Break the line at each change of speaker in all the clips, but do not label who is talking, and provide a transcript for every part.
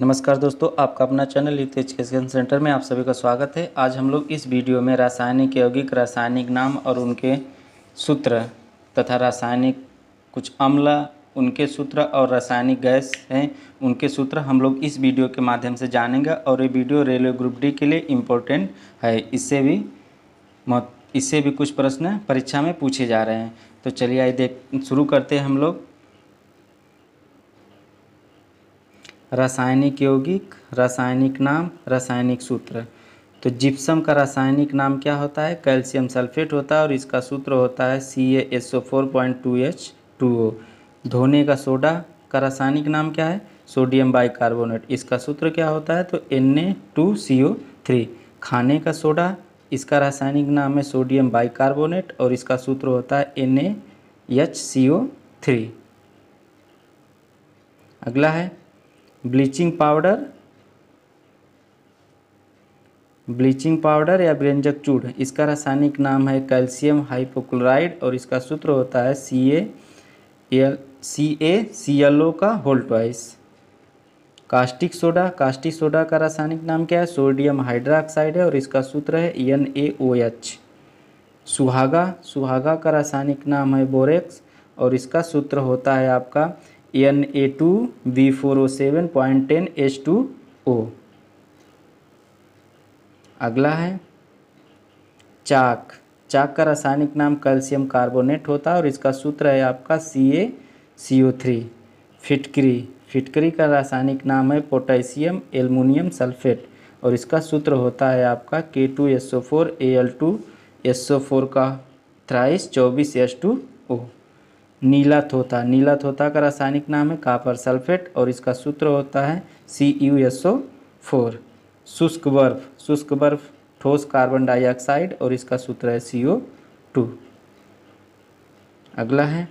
नमस्कार दोस्तों, आपका अपना चैनल युक्त एजुकेशन सेंटर में आप सभी का स्वागत है। आज हम लोग इस वीडियो में रासायनिक, यौगिक, रासायनिक नाम और उनके सूत्र तथा रासायनिक कुछ अम्ल, उनके सूत्र और रासायनिक गैस हैं, उनके सूत्र हम लोग इस वीडियो के माध्यम से जानेंगे और ये वीडियो रेलवे ग्रुप डी के लिए इम्पोर्टेंट है। इससे भी इससे भी कुछ प्रश्न परीक्षा में पूछे जा रहे हैं। तो चलिए आइए देख, शुरू करते हैं हम लोग। रासायनिक यौगिक, रासायनिक नाम, रासायनिक सूत्र। तो जिप्सम का रासायनिक नाम क्या होता है? कैल्शियम सल्फेट होता है और इसका सूत्र होता है C S O four point two H two O धोने का सोडा का रासायनिक नाम क्या है? Sodium bicarbonate. इसका सूत्र क्या होता है? तो N A two C O three खाने का सोडा, इसका रासायनिक नाम है सोडियम बाइकार्बोनेट और इसका सूत्र होता है N A H C O three अगला है ब्लीचिंग पाउडर ब्लीचिंग पाउडर या व्यंजक चूड़ इसका रासायनिक नाम है कैल्शियम हाइपोक्लोराइड और इसका सूत्र होता है सी A L C A C L O का whole twice caustic soda caustic soda का रासायनिक नाम क्या है? सोडियम हाइड्रोक्साइड है और इसका सूत्र है एन ए ओ एच सुहागा सुहागा का रासायनिक नाम है बोरेक्स और इसका सूत्र होता है आपका N A two B four O seven point ten H two O अगला है, चाक। चाक का रासायनिक नाम कैल्शियम कार्बोनेट होता है और इसका सूत्र है आपका सी ए सी ओ थ्री फिटकरी। फिटकरी का रासायनिक नाम है पोटेशियम एलमिनियम सल्फेट और इसका सूत्र होता है आपका K two S O four A L two S O four का थ्राइस चौबीस एस टू ओ नीला थोता। नीला थोता का रासायनिक नाम है कापर सल्फेट और इसका सूत्र होता है C U S O four शुष्क बर्फ़। शुष्क बर्फ़, ठोस कार्बन डाइऑक्साइड और इसका सूत्र है सी ओ टू अगला है,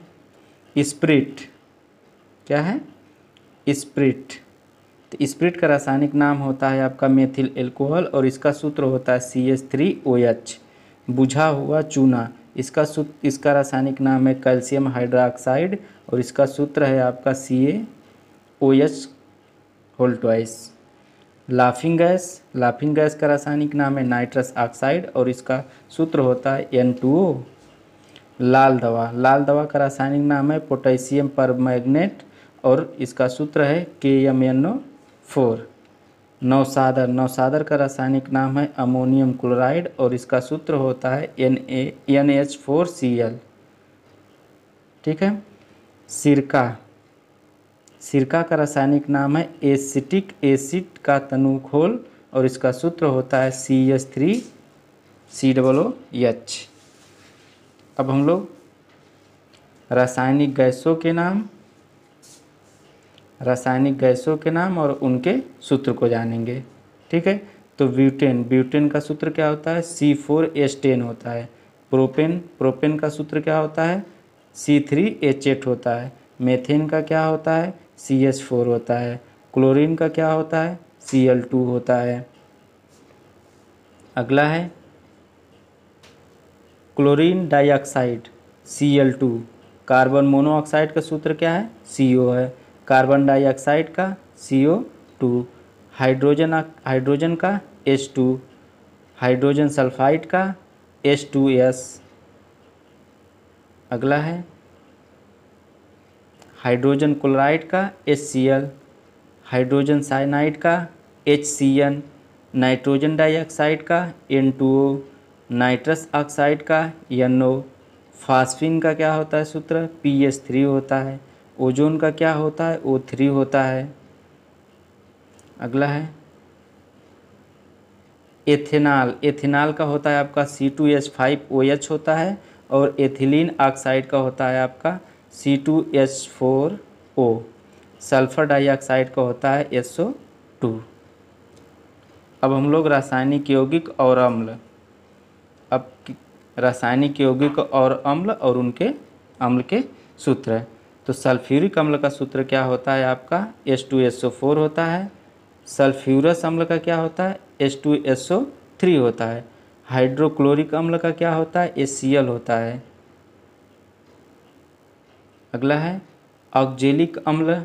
स्प्रिट। क्या है? स्प्रिट। तो स्प्रिट का रासायनिक नाम होता है आपका मेथिल एल्कोहल और इसका सूत्र होता है C H three O H बुझा हुआ चूना। इसका सूत्र इसका रासायनिक नाम है कैल्शियम हाइड्रोक्साइड और इसका सूत्र है आपका C A O H whole twice laughing gas laughing gas का रासायनिक नाम है नाइट्रस ऑक्साइड और इसका सूत्र होता है एन टू ओ लाल दवा लाल दवा का रासायनिक नाम है पोटेशियम पर और इसका सूत्र है K M N O four नौसादर नौसादर का रासायनिक नाम है अमोनियम क्लोराइड और इसका सूत्र होता है N A N H four C L ठीक है? सिरका। सिरका का रासायनिक नाम है एसिटिक एसिड का तनुखोल और इसका सूत्र होता है C H three C double O H अब हम लोग रासायनिक गैसों के नाम रासायनिक गैसों के नाम और उनके सूत्र को जानेंगे। ठीक है? तो ब्यूटेन ब्यूटेन का सूत्र क्या होता है? सी फोर एच टेन होता है। प्रोपेन प्रोपेन का सूत्र क्या होता है? सी थ्री एच एट होता है। मेथेन का क्या होता है? सी एच फोर होता है। क्लोरीन का क्या होता है? सी एल टू होता है। अगला है, chlorine dioxide C L two carbon monoxide का सूत्र क्या है? सी ओ है। कार्बन डाइऑक्साइड का C O two hydrogen hydrogen का एच टू हाइड्रोजन सल्फाइड का एच टू एस अगला है, हाइड्रोजन क्लोराइड का H C L hydrogen cyanide का H C N nitrogen dioxide का N two O nitrous oxide का N O phosphine का क्या होता है सूत्र? पी एच थ्री होता है। ओजोन का क्या होता है? ओ थ्री होता है। अगला है। एथेनॉल। एथेनॉल का होता है आपका C two H five O H होता है और एथिलीन ऑक्साइड का होता है आपका C two H four O sulphur dioxide का होता है एस ओ टू अब हम लोग रासायनिक, यौगिक और अम्ल। अब रासायनिक, यौगिक और अम्ल और उनके अम्ल के सूत्र तो सल्फ्यूरिक अम्ल का सूत्र क्या होता है आपका? S two S O four होता है। सल्फ्यूरस अम्ल का क्या होता है? S two S O three होता है। हाइड्रोक्लोरिक अम्ल का क्या होता है? एस सी एल होता है। अगला है, ऑक्जेलिक अम्ल।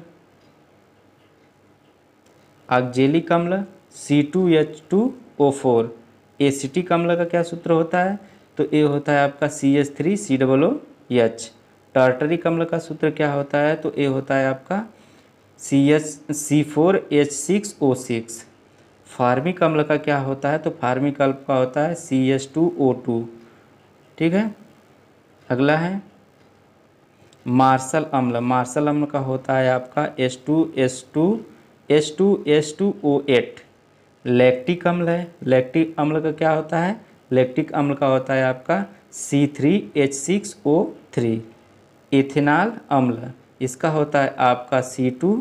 ऑक्जेलिक अम्ल C two H two O four acetic अम्ल का क्या सूत्र होता है? तो ये होता है आपका C H three C double O H tartaric अम्ल का सूत्र क्या होता है? तो ये होता है आपका C H C four H six O six formic अम्ल का क्या होता है? तो फार्मिक अम्ल का होता है C H two O two ठीक है? अगला है मार्शल अम्ल। मार्शल अम्ल का होता है आपका S two S two S two S two O eight lactic अम्ल है। लैक्टिक अम्ल का क्या होता है? लैक्टिक अम्ल का होता है आपका C three H six O three ethanol अम्ल। इसका होता है आपका C two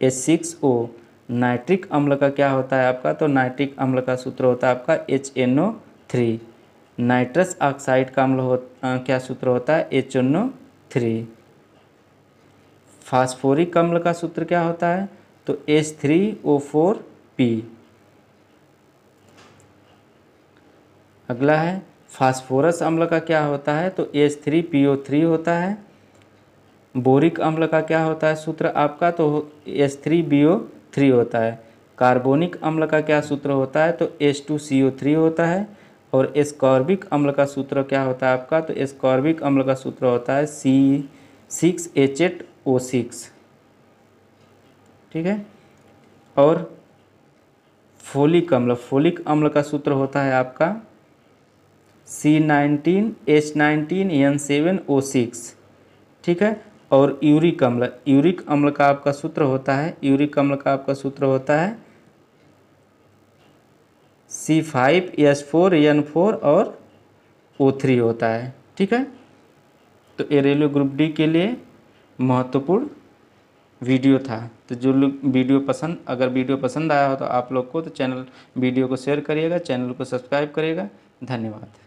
H six O nitric अम्ल का क्या होता है आपका? तो नाइट्रिक अम्ल का सूत्र होता है आपका H N O three nitrous oxide का अम्ल हो क्या सूत्र होता है? H N O three phosphoric अम्ल का सूत्र क्या होता है? तो H three O four P अगला है, फास्फोरस अम्ल का क्या होता है? तो H three P O three होता है। बोरिक अम्ल का क्या होता है? सूत्र आपका तो S three B O three होता है। कार्बोनिक अम्ल का क्या सूत्र होता है? तो S two C O three होता है। और एस्कॉर्बिक अम्ल का सूत्र क्या होता है आपका? तो एस्कॉर्बिक अम्ल का सूत्र होता है C six H eight O six ठीक है? और फोलिक अम्ल फोलिक अम्ल का सूत्र होता है आपका C nineteen H nineteen N seven O six ठीक है? और यूरिक अम्ल यूरिक अम्ल का आपका सूत्र होता है, यूरिक अम्ल का आपका सूत्र होता है C five S four N four और ओ थ्री होता है, ठीक है? तो ये रेलवे ग्रुप डी के लिए महत्वपूर्ण वीडियो था। तो जो लोग वीडियो पसंद, अगर वीडियो पसंद आया हो तो आप लोग को तो चैनल, वीडियो को शेयर करिएगा, चैनल को सब्सक्राइब करिएगा। धन्यवाद।